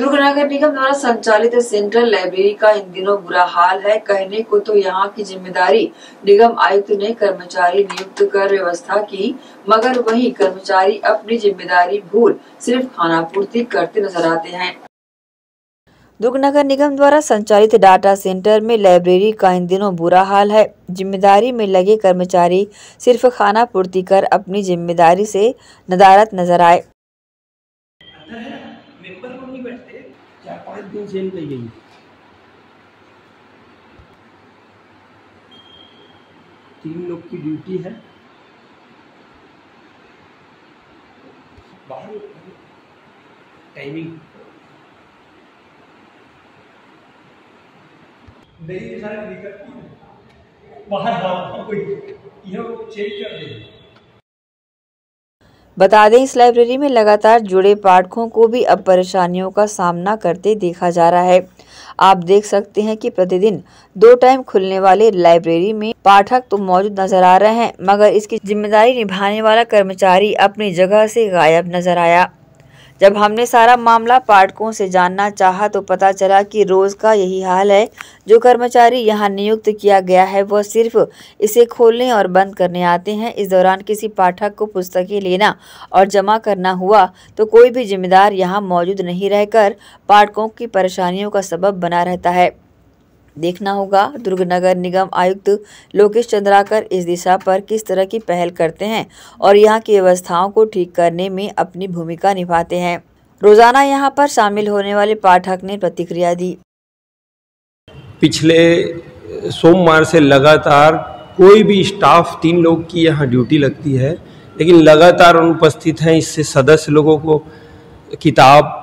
दुर्ग नगर निगम द्वारा संचालित central library का इन दिनों बुरा हाल है। कहने को तो यहाँ की ज़िम्मेदारी निगम आयुक्त ने कर्मचारी नियुक्त कर व्यवस्था की, मगर वही कर्मचारी अपनी ज़िम्मेदारी भूल सिर्फ़ खाना पूर्ति करते नज़र आते हैं। दुर्ग नगर निगम द्वारा संचालित डाटा सेंटर में लाइब्रेरी का इन दिनों बुरा हाल है। ज़िम्मेदारी में लगे कर्मचारी सिर्फ़ खाना पूर्ति कर अपनी ज़िम्मेदारी से नदारत नज़र आए अंदर है ना मेंबर लोग नहीं बैठते चार पाँच दिन से गई। तीन लोग की ड्यूटी है। बाहर टाइमिंग नहीं सारे दिक्कत बाहर हाँ कोई यह चेक कर दे। बता दें, इस लाइब्रेरी में लगातार जुड़े पाठकों को भी अब परेशानियों का सामना करते देखा जा रहा है। आप देख सकते हैं कि प्रतिदिन दो टाइम खुलने वाले लाइब्रेरी में पाठक तो मौजूद नज़र आ रहे हैं, मगर इसकी ज़िम्मेदारी निभाने वाला कर्मचारी अपनी जगह से गायब नज़र आया। जब हमने सारा मामला पाठकों से जानना चाहा तो पता चला कि रोज का यही हाल है। जो कर्मचारी यहाँ नियुक्त किया गया है, वह सिर्फ़ इसे खोलने और बंद करने आते हैं। इस दौरान किसी पाठक को पुस्तकें लेना और जमा करना हुआ तो कोई भी जिम्मेदार यहाँ मौजूद नहीं रहकर पाठकों की परेशानियों का सबब बना रहता है। देखना होगा। दुर्ग नगर निगम आयुक्त लोकेश चंद्राकर इस दिशा पर किस तरह की पहल करते हैं और यहाँ की व्यवस्थाओं को ठीक करने में अपनी भूमिका निभाते हैं। रोज़ाना यहाँ पर शामिल होने वाले पाठक ने प्रतिक्रिया दी। पिछले सोमवार से लगातार कोई भी स्टाफ तीन लोग की यहाँ ड्यूटी लगती है, लेकिन लगातार अनुपस्थित हैं इससे सदस्य लोगों को किताब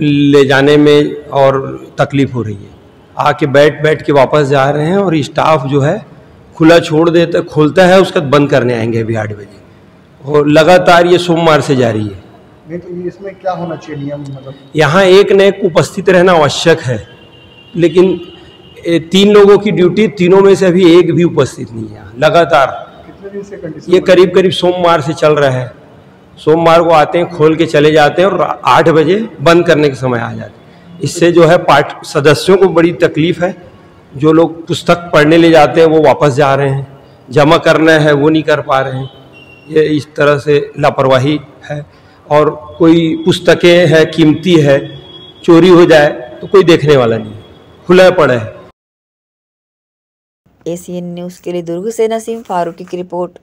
ले जाने में और तकलीफ़ हो रही है। आके बैठ बैठ के वापस जा रहे हैं और स्टाफ जो है खुला छोड़ देता खोलता है उसका बंद करने आएँगे अभी आठ बजे। और लगातार ये सोमवार से जारी है। नहीं तो इसमें क्या होना चाहिए नियम मतलब? यहाँ एक न एक उपस्थित रहना आवश्यक है लेकिन तीन लोगों की ड्यूटी तीनों में से अभी एक भी उपस्थित नहीं है लगातार। कितने दिन से कंडीशन ये करीब करीब सोमवार से चल रहा है। सोमवार को आते हैं खोल के चले जाते हैं और आठ बजे बंद करने के समय आ जाते हैं। इससे जो है पाठ सदस्यों को बड़ी तकलीफ़ है। जो लोग पुस्तक पढ़ने ले जाते हैं, वो वापस जा रहे हैं। जमा करना है, वो नहीं कर पा रहे हैं। ये इस तरह से लापरवाही है। और कोई पुस्तकें है, कीमती है, चोरी हो जाए तो कोई देखने वाला नहीं। खुला पड़ा है। एसीएन न्यूज़ के लिए दुर्ग से नसीम फारूकी की रिपोर्ट।